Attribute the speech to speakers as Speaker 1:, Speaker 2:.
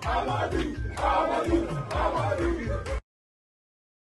Speaker 1: I Amadi,